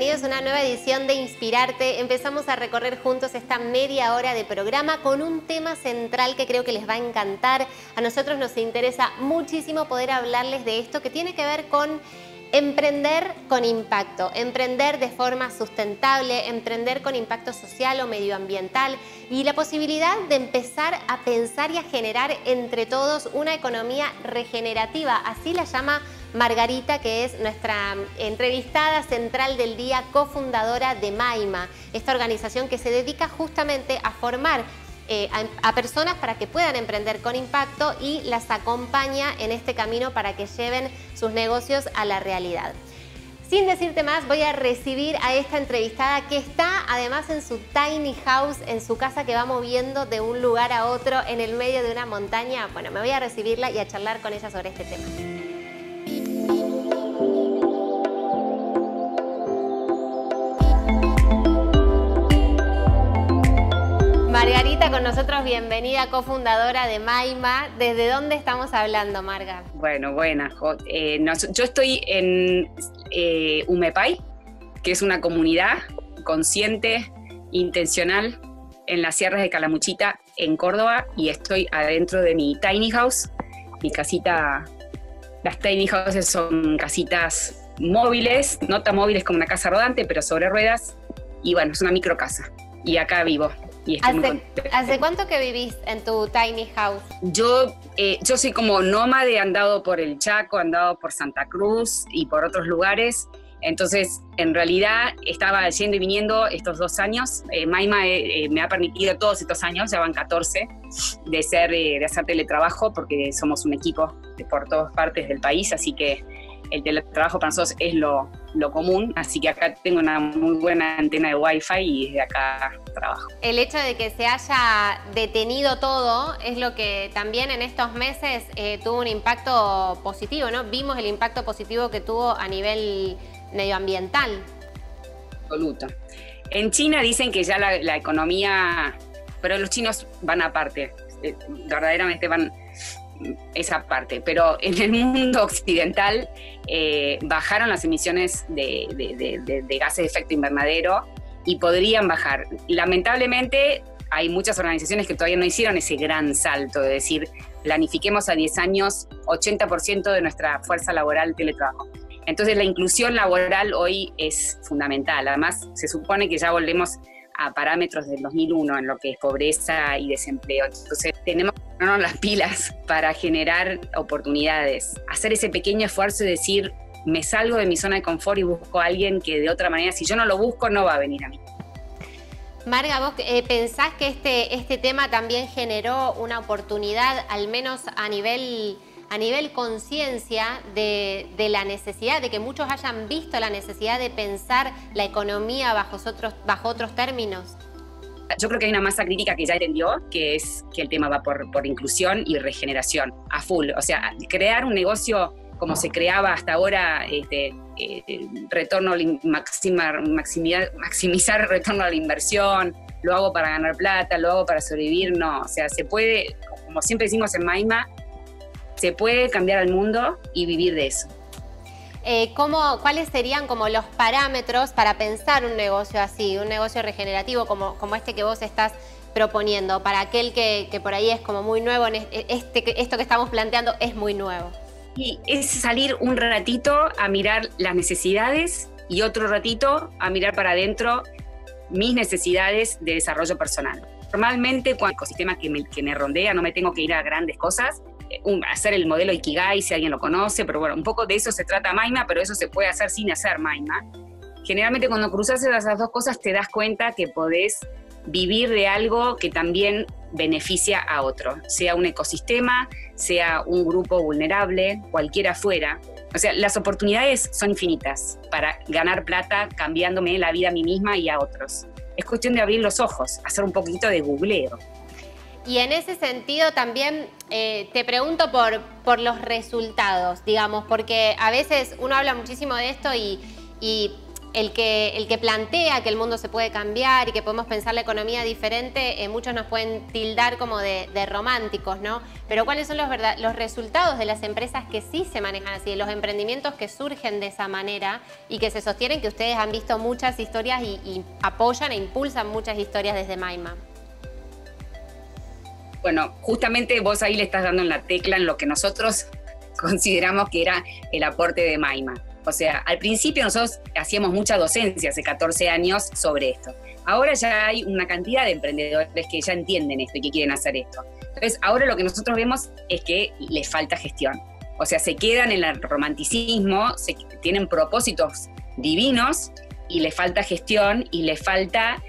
bienvenidos a una nueva edición de Inspirarte. Empezamos a recorrer juntos esta media hora de programa con un tema central que creo que les va a encantar. A nosotros nos interesa muchísimo poder hablarles de esto que tiene que ver con Emprender con impacto, emprender de forma sustentable, emprender con impacto social o medioambiental y la posibilidad de empezar a pensar y a generar entre todos una economía regenerativa. Así la llama Margarita, que es nuestra entrevistada central del día, cofundadora de Maima, esta organización que se dedica justamente a formar eh, a, personas para que puedan emprender con impacto y las acompaña en este camino para que lleven sus negocios a la realidad. Sin decirte más, voy a recibir a esta entrevistada que está además en su tiny house, en su casa que va moviendo de un lugar a otro en el medio de una montaña. Bueno, me voy a recibirla y a charlar con ella sobre este tema. Margarita con nosotros, bienvenida, cofundadora de Maima. ¿Desde dónde estamos hablando, Marga? Bueno, buena. Eh, yo estoy en eh, Umepay, que es una comunidad consciente, intencional, en las sierras de Calamuchita, en Córdoba, y estoy adentro de mi tiny house, mi casita. Las tiny houses son casitas móviles, no tan móviles como una casa rodante, pero sobre ruedas, y bueno, es una micro casa. Y acá vivo. ¿Hace, cuánto que vivís en tu tiny house? Yo, eh, yo soy como nómade, he andado por el Chaco, andado por Santa Cruz y por otros lugares. Entonces, en realidad, estaba yendo y viniendo estos dos años. Eh, Maima eh, me ha permitido todos estos años, ya van 14, de, ser, de hacer teletrabajo, porque somos un equipo por todas partes del país, así que el teletrabajo para nosotros es lo, común, así que acá tengo una muy buena antena de Wi-Fi y desde acá trabajo. El hecho de que se haya detenido todo es lo que también en estos meses eh, tuvo un impacto positivo, ¿no? Vimos el impacto positivo que tuvo a nivel medioambiental. Absoluto. En China dicen que ya la, la economía, pero los chinos van aparte, eh, verdaderamente van esa parte, pero en el mundo occidental eh, bajaron las emisiones de, gases de efecto invernadero y podrían bajar. Lamentablemente hay muchas organizaciones que todavía no hicieron ese gran salto de decir, planifiquemos a 10 años 80% de nuestra fuerza laboral teletrabajo. Entonces la inclusión laboral hoy es fundamental. Además, se supone que ya volvemos a parámetros del 2001 en lo que es pobreza y desempleo. Entonces tenemos ponernos las pilas para generar oportunidades, hacer ese pequeño esfuerzo y decir, me salgo de mi zona de confort y busco a alguien que de otra manera, si yo no lo busco, no va a venir a mí. Marga, ¿vos eh, pensás que este, este tema también generó una oportunidad, al menos a nivel a nivel conciencia de, la necesidad, de que muchos hayan visto la necesidad de pensar la economía bajo otros, bajo otros términos? Yo creo que hay una masa crítica que ya entendió, que es que el tema va por, por inclusión y regeneración, a full. O sea, crear un negocio como se creaba hasta ahora, este, eh, retorno, maximizar, maximizar el retorno a la inversión, lo hago para ganar plata, lo hago para sobrevivir, no. O sea, se puede, como siempre decimos en Maima, se puede cambiar al mundo y vivir de eso. Eh, ¿Cuáles serían como los parámetros para pensar un negocio así, un negocio regenerativo como, como este que vos estás proponiendo, para aquel que, por ahí es como muy nuevo, este, esto que estamos planteando es muy nuevo? Y es salir un ratito a mirar las necesidades y otro ratito a mirar para adentro mis necesidades de desarrollo personal. Normalmente, con el ecosistema que me, que me rondea, no me tengo que ir a grandes cosas, hacer el modelo Ikigai, si alguien lo conoce, pero bueno, un poco de eso se trata Maima, pero eso se puede hacer sin hacer Maima. Generalmente cuando cruzas esas dos cosas te das cuenta que podés vivir de algo que también beneficia a otro, sea un ecosistema, sea un grupo vulnerable, cualquiera fuera. O sea, las oportunidades son infinitas para ganar plata cambiándome la vida a mí misma y a otros. Es cuestión de abrir los ojos, hacer un poquito de googleo. Y en ese sentido también eh, te pregunto por, por los resultados, digamos, porque a veces uno habla muchísimo de esto y, el que, el que plantea que el mundo se puede cambiar y que podemos pensar la economía diferente, eh, muchos nos pueden tildar como de, románticos, ¿no? Pero ¿cuáles son los, los resultados de las empresas que sí se manejan así, de los emprendimientos que surgen de esa manera y que se sostienen, que ustedes han visto muchas historias y, y apoyan e impulsan muchas historias desde Maima? Bueno, justamente vos ahí le estás dando en la tecla en lo que nosotros consideramos que era el aporte de Maima. O sea, al principio nosotros hacíamos mucha docencia hace 14 años sobre esto. Ahora ya hay una cantidad de emprendedores que ya entienden esto y que quieren hacer esto. Entonces, ahora lo que nosotros vemos es que les falta gestión. O sea, se quedan en el romanticismo, se, tienen propósitos divinos y les falta gestión y les falta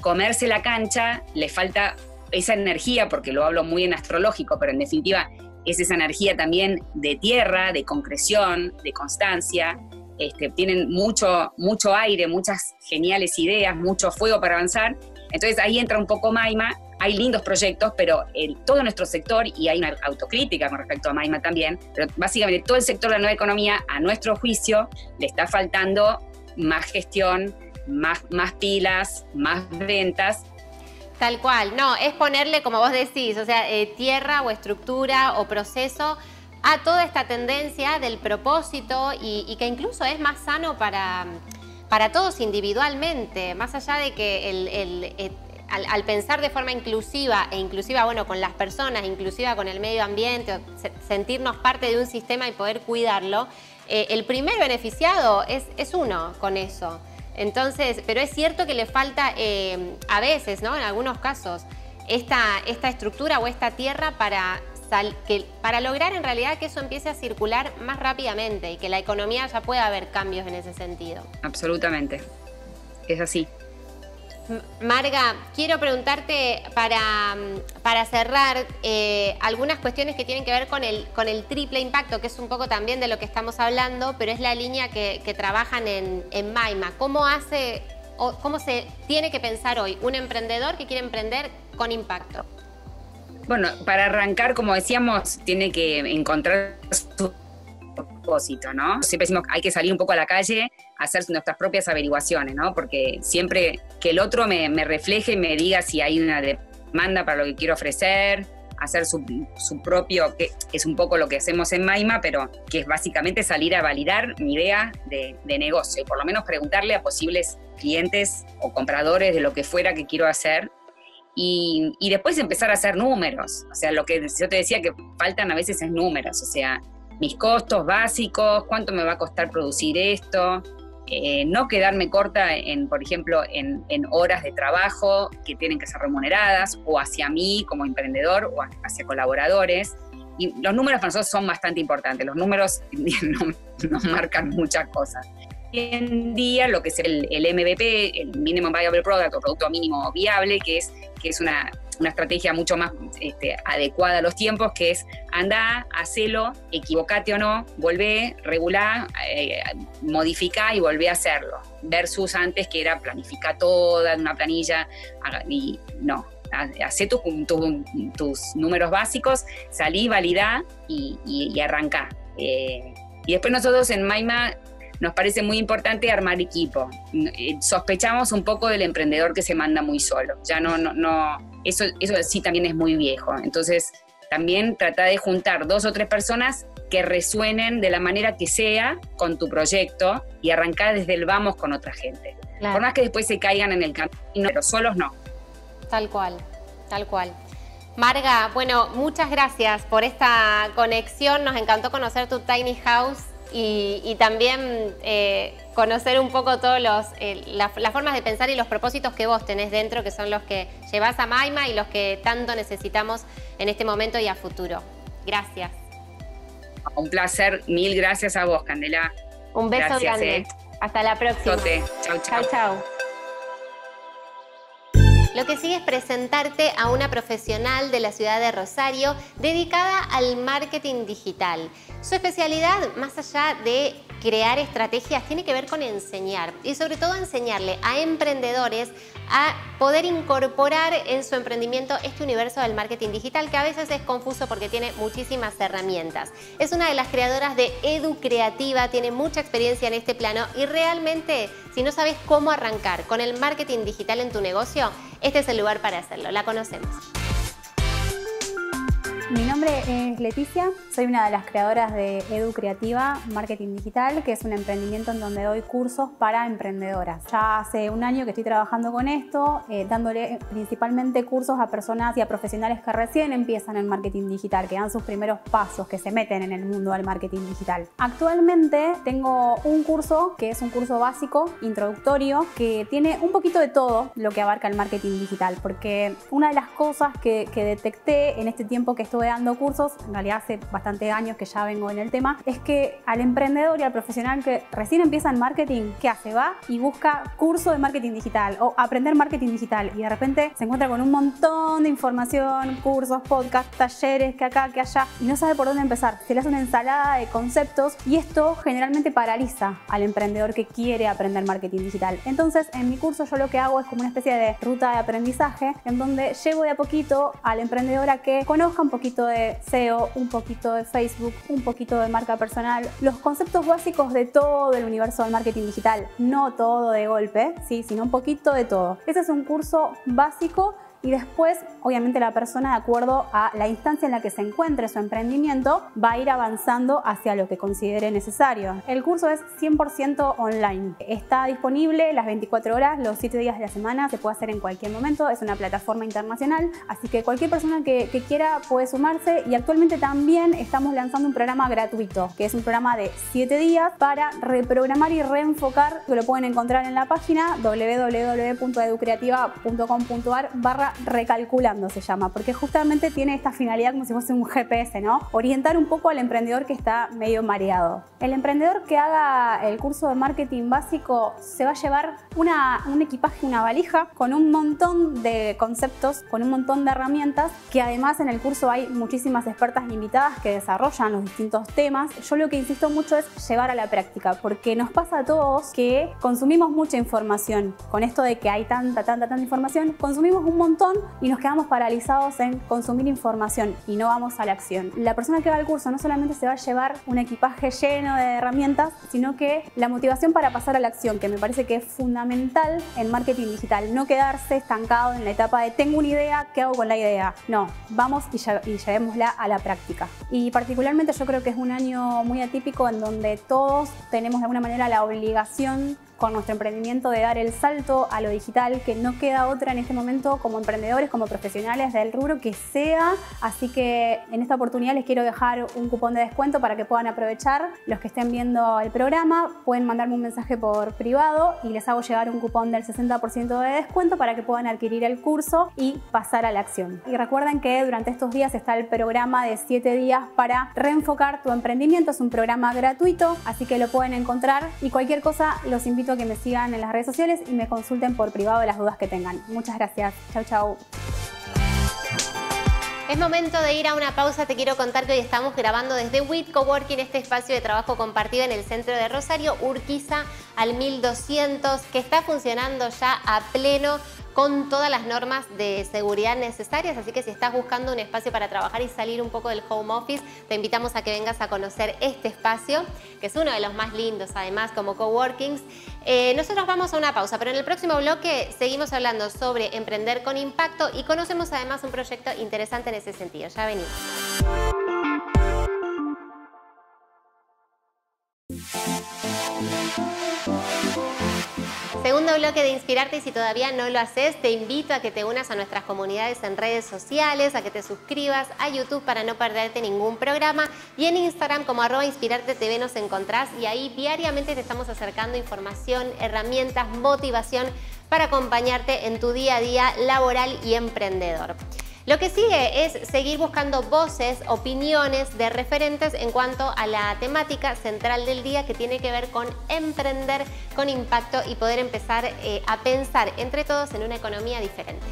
comerse la cancha, les falta esa energía, porque lo hablo muy en astrológico, pero en definitiva es esa energía también de tierra, de concreción, de constancia. Este, tienen mucho, mucho aire, muchas geniales ideas, mucho fuego para avanzar. Entonces ahí entra un poco Maima. Hay lindos proyectos, pero el, todo nuestro sector, y hay una autocrítica con respecto a Maima también, pero básicamente todo el sector de la nueva economía, a nuestro juicio, le está faltando más gestión, más, más pilas, más ventas Tal cual, no, es ponerle, como vos decís, o sea, eh, tierra o estructura o proceso a toda esta tendencia del propósito y, que incluso es más sano para, para todos individualmente, más allá de que el, eh, al, pensar de forma inclusiva e inclusiva, bueno, con las personas, inclusiva con el medio ambiente, sentirnos parte de un sistema y poder cuidarlo, eh, el primer beneficiado es, es uno con eso. Entonces, pero es cierto que le falta eh, a veces, ¿no? En algunos casos, esta, esta estructura o esta tierra para, que, para lograr en realidad que eso empiece a circular más rápidamente y que la economía ya pueda haber cambios en ese sentido. Absolutamente. Es así. Marga, quiero preguntarte para, para cerrar eh, algunas cuestiones que tienen que ver con el, con el triple impacto, que es un poco también de lo que estamos hablando, pero es la línea que, trabajan en, en, Maima. ¿Cómo, hace, ¿Cómo se tiene que pensar hoy un emprendedor que quiere emprender con impacto? Bueno, para arrancar, como decíamos, tiene que encontrar su propósito, ¿no? Siempre decimos que hay que salir un poco a la calle hacer nuestras propias averiguaciones, ¿no? Porque siempre que el otro me, refleje y me diga si hay una demanda para lo que quiero ofrecer, hacer su, propio, que es un poco lo que hacemos en Maima, pero que es básicamente salir a validar mi idea de, negocio y por lo menos preguntarle a posibles clientes o compradores de lo que fuera que quiero hacer y, y, después empezar a hacer números. O sea, lo que yo te decía que faltan a veces es números. O sea, mis costos básicos, cuánto me va a costar producir esto, eh, no quedarme corta en, por ejemplo, en, horas de trabajo que tienen que ser remuneradas o hacia mí como emprendedor o hacia colaboradores. Y los números para nosotros son bastante importantes, los números nos marcan muchas cosas. Hoy en día lo que es el, MVP, el Minimum Viable Product o Producto Mínimo Viable, que es, que es una una estrategia mucho más este, adecuada a los tiempos, que es anda, hacelo, equivocate o no, volvé, regulá, eh, modifica y volvé a hacerlo. Versus antes que era planificar toda en una planilla y no. Hacé tus números básicos, salí, validá y, y, arrancá. Eh, y después nosotros en Maima nos parece muy importante armar equipo. Eh, sospechamos un poco del emprendedor que se manda muy solo. Ya no, no, no, eso, eso sí también es muy viejo. Entonces, también trata de juntar dos o tres personas que resuenen de la manera que sea con tu proyecto y arrancar desde el vamos con otra gente. Por más que después se caigan en el camino, pero solos no. Tal cual, tal cual. Marga, bueno, muchas gracias por esta conexión. Nos encantó conocer tu tiny house y, también eh, conocer un poco todas eh, las formas de pensar y los propósitos que vos tenés dentro, que son los que llevas a Maima y los que tanto necesitamos en este momento y a futuro. Gracias. Un placer, mil gracias a vos, Candela. Un beso grande. Eh. Hasta la próxima. Chau, chau. Chau, chau. Lo que sigue es presentarte a una profesional de la ciudad de Rosario dedicada al marketing digital. Su especialidad, más allá de crear estrategias tiene que ver con enseñar y sobre todo enseñarle a emprendedores a poder incorporar en su emprendimiento este universo del marketing digital que a veces es confuso porque tiene muchísimas herramientas. Es una de las creadoras de Edu Creativa, tiene mucha experiencia en este plano y realmente si no sabes cómo arrancar con el marketing digital en tu negocio, este es el lugar para hacerlo. La conocemos. Mi nombre es Leticia, soy una de las creadoras de Edu Creativa Marketing Digital, que es un emprendimiento en donde doy cursos para emprendedoras. Ya hace un año que estoy trabajando con esto, eh, dándole principalmente cursos a personas y a profesionales que recién empiezan en marketing digital, que dan sus primeros pasos, que se meten en el mundo del marketing digital. Actualmente tengo un curso que es un curso básico, introductorio, que tiene un poquito de todo lo que abarca el marketing digital, porque una de las cosas que, que detecté en este tiempo que estoy estuve dando cursos, en realidad hace bastante años que ya vengo en el tema, es que al emprendedor y al profesional que recién empieza en marketing, ¿qué hace? Va y busca curso de marketing digital o aprender marketing digital y de repente se encuentra con un montón de información, cursos, podcasts, talleres, que acá, que allá, y no sabe por dónde empezar. Se le hace una ensalada de conceptos y esto generalmente paraliza al emprendedor que quiere aprender marketing digital. Entonces, en mi curso yo lo que hago es como una especie de ruta de aprendizaje en donde llevo de a poquito al emprendedor a que conozca un poquito poquito de SEO, un poquito de Facebook, un poquito de marca personal, los conceptos básicos de todo el universo del marketing digital, no todo de golpe, ¿sí? sino un poquito de todo. Ese es un curso básico y después, obviamente, la persona, de acuerdo a la instancia en la que se encuentre su emprendimiento, va a ir avanzando hacia lo que considere necesario. El curso es 100% online. Está disponible las 24 horas, los 7 días de la semana, se puede hacer en cualquier momento. Es una plataforma internacional, así que cualquier persona que, que quiera puede sumarse. Y actualmente también estamos lanzando un programa gratuito, que es un programa de 7 días para reprogramar y reenfocar, que lo pueden encontrar en la página www.educreativa.com.ar barra recalculando se llama, porque justamente tiene esta finalidad como si fuese un GPS, ¿no? Orientar un poco al emprendedor que está medio mareado. El emprendedor que haga el curso de marketing básico se va a llevar una, un equipaje, una valija con un montón de conceptos, con un montón de herramientas, que además en el curso hay muchísimas expertas invitadas que desarrollan los distintos temas. Yo lo que insisto mucho es llevar a la práctica, porque nos pasa a todos que consumimos mucha información. Con esto de que hay tanta, tanta, tanta información, consumimos un montón y nos quedamos paralizados en consumir información y no vamos a la acción. La persona que va al curso no solamente se va a llevar un equipaje lleno de herramientas, sino que la motivación para pasar a la acción, que me parece que es fundamental en marketing digital, no quedarse estancado en la etapa de tengo una idea, ¿qué hago con la idea? No, vamos y, y llevémosla a la práctica. Y particularmente yo creo que es un año muy atípico en donde todos tenemos de alguna manera la obligación con nuestro emprendimiento de dar el salto a lo digital, que no queda otra en este momento como emprendedores, como profesionales del rubro que sea. Así que en esta oportunidad les quiero dejar un cupón de descuento para que puedan aprovechar. Los que estén viendo el programa pueden mandarme un mensaje por privado y les hago llegar un cupón del 60% de descuento para que puedan adquirir el curso y pasar a la acción. Y recuerden que durante estos días está el programa de 7 días para reenfocar tu emprendimiento. Es un programa gratuito, así que lo pueden encontrar y cualquier cosa los invito que me sigan en las redes sociales y me consulten por privado las dudas que tengan. Muchas gracias. Chau, chau. Es momento de ir a una pausa. Te quiero contar que hoy estamos grabando desde WIT Coworking, este espacio de trabajo compartido en el centro de Rosario, Urquiza al 1200, que está funcionando ya a pleno con todas las normas de seguridad necesarias, así que si estás buscando un espacio para trabajar y salir un poco del home office, te invitamos a que vengas a conocer este espacio, que es uno de los más lindos además como coworkings. Eh, nosotros vamos a una pausa, pero en el próximo bloque seguimos hablando sobre emprender con impacto y conocemos además un proyecto interesante en ese sentido. Ya venimos. Segundo bloque de Inspirarte y si todavía no lo haces, te invito a que te unas a nuestras comunidades en redes sociales, a que te suscribas a YouTube para no perderte ningún programa y en Instagram como arroba Inspirarte TV nos encontrás y ahí diariamente te estamos acercando información, herramientas, motivación para acompañarte en tu día a día laboral y emprendedor. Lo que sigue es seguir buscando voces, opiniones de referentes en cuanto a la temática central del día que tiene que ver con emprender con impacto y poder empezar eh, a pensar entre todos en una economía diferente.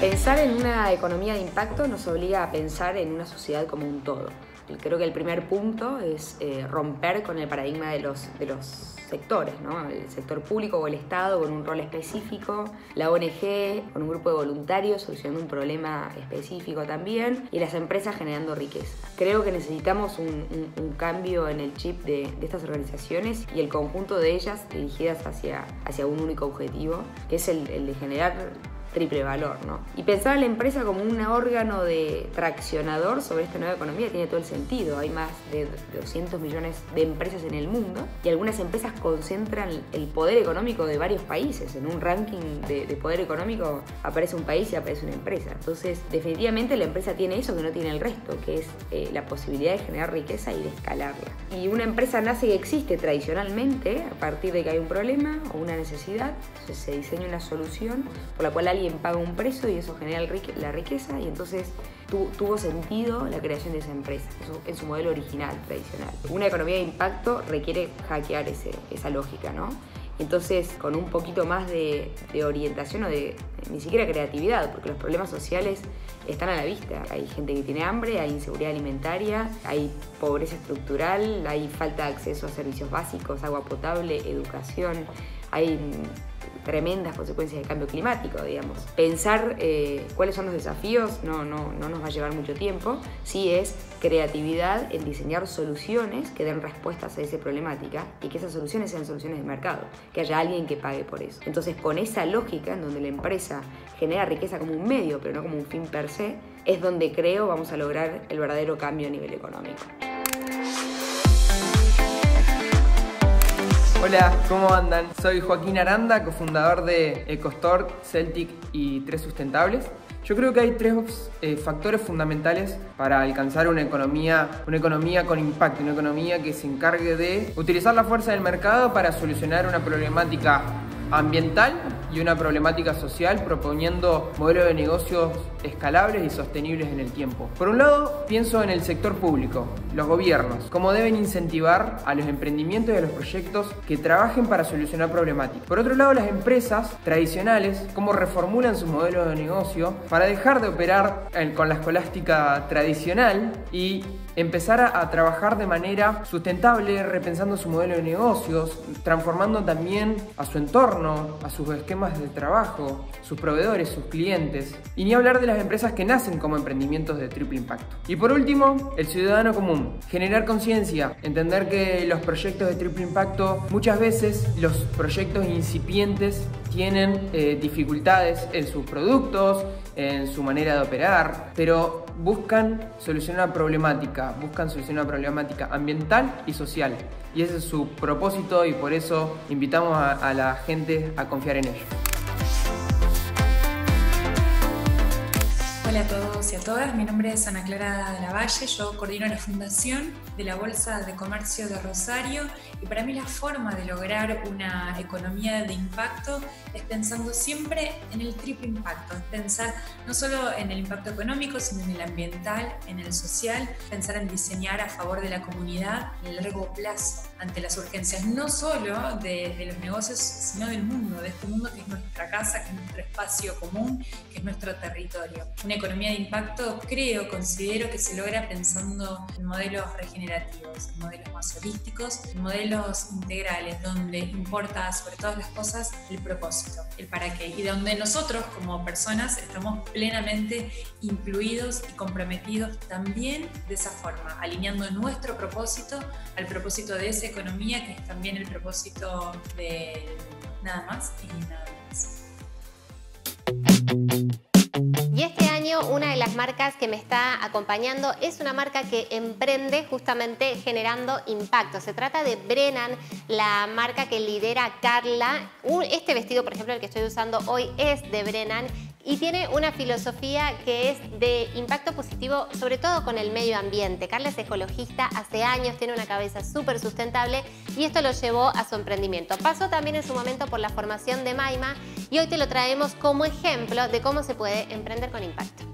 Pensar en una economía de impacto nos obliga a pensar en una sociedad como un todo. Creo que el primer punto es eh, romper con el paradigma de los, de los sectores, ¿no? el sector público o el Estado con un rol específico, la ONG con un grupo de voluntarios solucionando un problema específico también y las empresas generando riqueza. Creo que necesitamos un, cambio en el chip de, estas organizaciones y el conjunto de ellas dirigidas hacia, hacia un único objetivo, que es el, el de generar triple valor, ¿no? Y pensar a la empresa como un órgano de traccionador sobre esta nueva economía tiene todo el sentido. Hay más de 200 millones de empresas en el mundo y algunas empresas concentran el poder económico de varios países. En un ranking de, poder económico aparece un país y aparece una empresa. Entonces, definitivamente la empresa tiene eso que no tiene el resto, que es eh, la posibilidad de generar riqueza y de escalarla. Y una empresa nace y existe tradicionalmente a partir de que hay un problema o una necesidad, entonces se diseña una solución por la cual alguien paga un precio y eso genera la riqueza y entonces tuvo sentido la creación de esa empresa en su modelo original, tradicional. Una economía de impacto requiere hackear ese, esa lógica, ¿no? Entonces, con un poquito más de, orientación o de ni siquiera creatividad, porque los problemas sociales están a la vista. Hay gente que tiene hambre, hay inseguridad alimentaria, hay pobreza estructural, hay falta de acceso a servicios básicos, agua potable, educación, hay tremendas consecuencias del cambio climático, digamos. Pensar eh, cuáles son los desafíos no, no, no nos va a llevar mucho tiempo, sí es creatividad en diseñar soluciones que den respuestas a esa problemática y que esas soluciones sean soluciones de mercado, que haya alguien que pague por eso. Entonces, con esa lógica en donde la empresa genera riqueza como un medio, pero no como un fin per se, es donde creo vamos a lograr el verdadero cambio a nivel económico. Hola, ¿cómo andan? Soy Joaquín Aranda, cofundador de Ecostore, Celtic y Tres Sustentables. Yo creo que hay tres eh, factores fundamentales para alcanzar una economía, una economía con impacto, una economía que se encargue de utilizar la fuerza del mercado para solucionar una problemática ambiental y una problemática social proponiendo modelos de negocios escalables y sostenibles en el tiempo. Por un lado, pienso en el sector público, los gobiernos, cómo deben incentivar a los emprendimientos y a los proyectos que trabajen para solucionar problemáticas. Por otro lado, las empresas tradicionales, cómo reformulan su modelo de negocio para dejar de operar con la escolástica tradicional y empezar a, trabajar de manera sustentable, repensando su modelo de negocios, transformando también a su entorno, a sus esquemas de trabajo, sus proveedores, sus clientes, y ni hablar de las empresas que nacen como emprendimientos de triple impacto. Y por último, el ciudadano común, generar conciencia, entender que los proyectos de triple impacto, muchas veces los proyectos incipientes tienen eh, dificultades en sus productos, en su manera de operar, pero buscan solucionar una problemática, buscan solucionar ambiental y social. Y ese es su propósito y por eso invitamos a, a la gente a confiar en ellos. Hola a todos y a todas, mi nombre es Ana Clara de la Valle, yo coordino la fundación de la Bolsa de Comercio de Rosario y para mí la forma de lograr una economía de impacto es pensando siempre en el triple impacto, es pensar no solo en el impacto económico, sino en el ambiental, en el social, pensar en diseñar a favor de la comunidad en el largo plazo ante las urgencias, no solo de, de los negocios, sino del mundo, de este mundo que es nuestra casa, que es nuestro espacio común, que es nuestro territorio. Una economía de impacto creo, considero que se logra pensando en modelos regenerativos, en modelos más holísticos, en modelos integrales, donde importa sobre todas las cosas el propósito, el para qué, y donde nosotros como personas estamos plenamente incluidos y comprometidos también de esa forma, alineando nuestro propósito al propósito de esa economía, que es también el propósito de nada más y nada más. Una de las marcas que me está acompañando es una marca que emprende justamente generando impacto. Se trata de Brennan, la marca que lidera Carla. Este vestido, por ejemplo, el que estoy usando hoy es de Brennan y tiene una filosofía que es de impacto positivo, sobre todo con el medio ambiente. Carla es ecologista, hace años tiene una cabeza súper sustentable y esto lo llevó a su emprendimiento. Pasó también en su momento por la formación de Maima y hoy te lo traemos como ejemplo de cómo se puede emprender con impacto.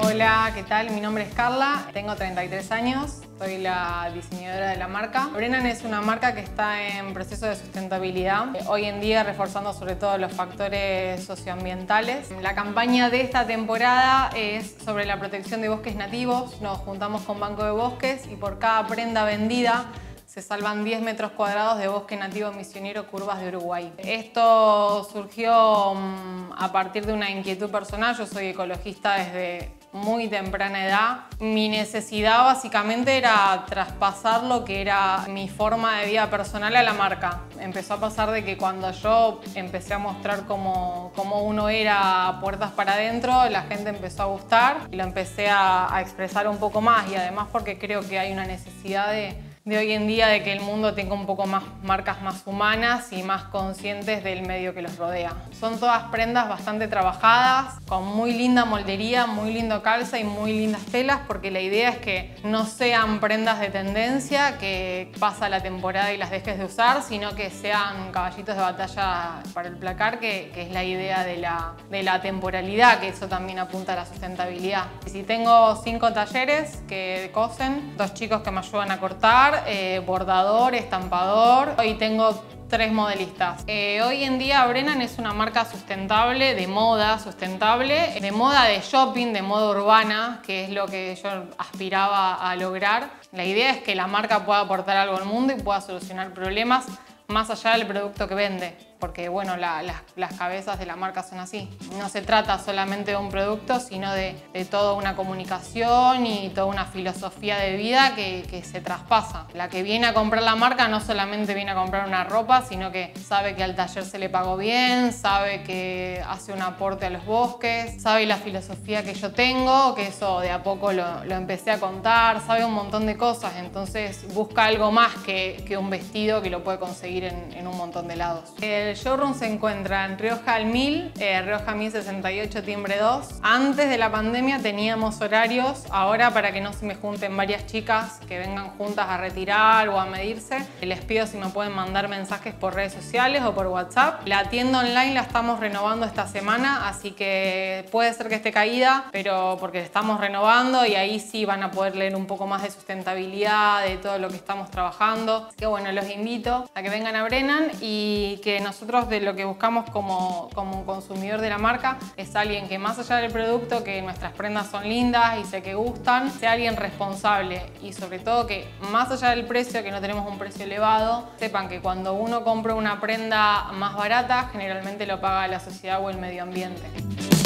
Hola, ¿qué tal? Mi nombre es Carla, tengo 33 años, soy la diseñadora de la marca. Brennan es una marca que está en proceso de sustentabilidad, hoy en día reforzando sobre todo los factores socioambientales. La campaña de esta temporada es sobre la protección de bosques nativos. Nos juntamos con Banco de Bosques y por cada prenda vendida se salvan 10 metros cuadrados de bosque nativo misionero Curvas de Uruguay. Esto surgió mm, a partir de una inquietud personal, yo soy ecologista desde muy temprana edad. Mi necesidad básicamente era traspasar lo que era mi forma de vida personal a la marca. Empezó a pasar de que cuando yo empecé a mostrar cómo, cómo uno era puertas para adentro, la gente empezó a gustar y lo empecé a, a expresar un poco más y además porque creo que hay una necesidad de de hoy en día de que el mundo tenga un poco más marcas más humanas y más conscientes del medio que los rodea. Son todas prendas bastante trabajadas, con muy linda moldería, muy lindo calza y muy lindas telas, porque la idea es que no sean prendas de tendencia, que pasa la temporada y las dejes de usar, sino que sean caballitos de batalla para el placar, que, es la idea de la, de la temporalidad, que eso también apunta a la sustentabilidad. Y si tengo cinco talleres que cosen, dos chicos que me ayudan a cortar, eh, bordador, estampador. Hoy tengo tres modelistas. Eh, hoy en día Brennan es una marca sustentable, de moda sustentable, de moda de shopping, de moda urbana, que es lo que yo aspiraba a lograr. La idea es que la marca pueda aportar algo al mundo y pueda solucionar problemas más allá del producto que vende porque bueno, las cabezas de la marca son así. No se trata solamente de un producto, sino de, toda una comunicación y toda una filosofía de vida que, se traspasa. La que viene a comprar la marca no solamente viene a comprar una ropa, sino que sabe que al taller se le pagó bien, sabe que hace un aporte a los bosques, sabe la filosofía que yo tengo, que eso de a poco lo, empecé a contar, sabe un montón de cosas, entonces busca algo más que, un vestido que lo puede conseguir en, un montón de lados. Showroom se encuentra en Rioja al 1000, eh, Rioja 1068, timbre 2. Antes de la pandemia teníamos horarios, ahora para que no se me junten varias chicas que vengan juntas a retirar o a medirse, les pido si me pueden mandar mensajes por redes sociales o por WhatsApp. La tienda online la estamos renovando esta semana, así que puede ser que esté caída, pero porque estamos renovando y ahí sí van a poder leer un poco más de sustentabilidad, de todo lo que estamos trabajando. Así que bueno, los invito a que vengan a Brennan y que nosotros nosotros de lo que buscamos como, como consumidor de la marca es alguien que más allá del producto, que nuestras prendas son lindas y sé que gustan, sea alguien responsable y sobre todo que más allá del precio, que no tenemos un precio elevado, sepan que cuando uno compra una prenda más barata, generalmente lo paga la sociedad o el medio ambiente.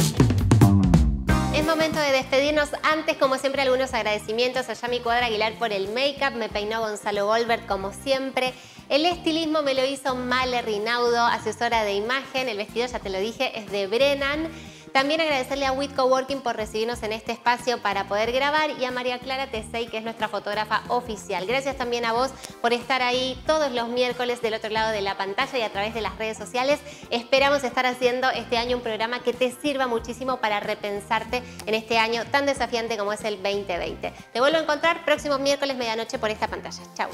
Es momento de despedirnos. Antes, como siempre, algunos agradecimientos a Yami Cuadra Aguilar por el make-up. Me peinó Gonzalo Goldberg, como siempre. El estilismo me lo hizo Male Rinaudo, asesora de imagen. El vestido, ya te lo dije, es de Brennan. También agradecerle a WIT Coworking por recibirnos en este espacio para poder grabar y a María Clara Tesey, que es nuestra fotógrafa oficial. Gracias también a vos por estar ahí todos los miércoles del otro lado de la pantalla y a través de las redes sociales. Esperamos estar haciendo este año un programa que te sirva muchísimo para repensarte en este año tan desafiante como es el 2020. Te vuelvo a encontrar próximo miércoles medianoche por esta pantalla. Chau.